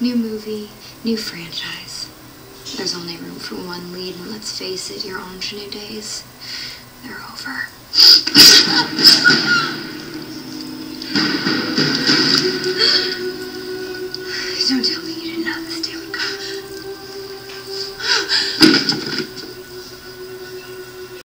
New movie, new franchise. There's only room for one lead, and let's face it, your ingenue days, they're over.